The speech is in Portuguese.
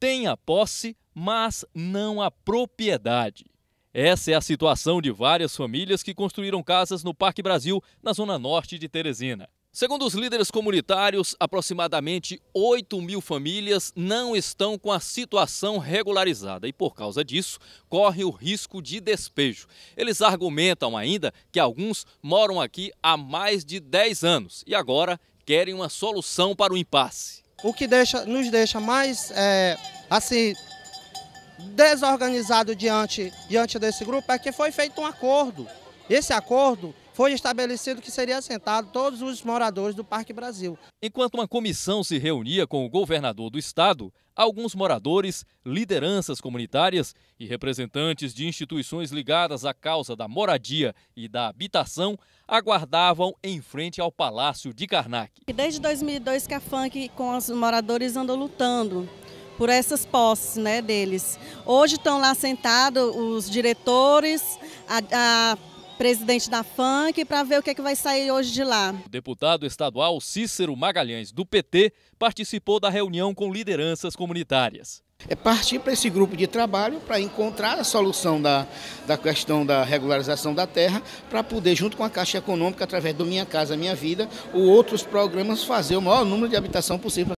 tem a posse, mas não a propriedade. Essa é a situação de várias famílias que construíram casas no Parque Brasil, na zona norte de Teresina. Segundo os líderes comunitários, aproximadamente 8 mil famílias não estão com a situação regularizada e, por causa disso, corre o risco de despejo. Eles argumentam ainda que alguns moram aqui há mais de 10 anos e agora querem uma solução para o impasse. O que deixa, nos deixa mais é, assim desorganizado diante, diante desse grupo é que foi feito um acordo. Esse acordo foi estabelecido que seria assentado todos os moradores do Parque Brasil. Enquanto uma comissão se reunia com o governador do estado, alguns moradores, lideranças comunitárias e representantes de instituições ligadas à causa da moradia e da habitação aguardavam em frente ao Palácio de Karnak. Desde 2002 que a FUNC com os moradores andou lutando por essas posses né, deles. Hoje estão lá sentados os diretores, a, a presidente da FUNC, para ver o que, é que vai sair hoje de lá. O deputado estadual Cícero Magalhães, do PT, participou da reunião com lideranças comunitárias. É partir para esse grupo de trabalho para encontrar a solução da, da questão da regularização da terra, para poder, junto com a Caixa Econômica, através do Minha Casa Minha Vida, ou outros programas, fazer o maior número de habitação possível.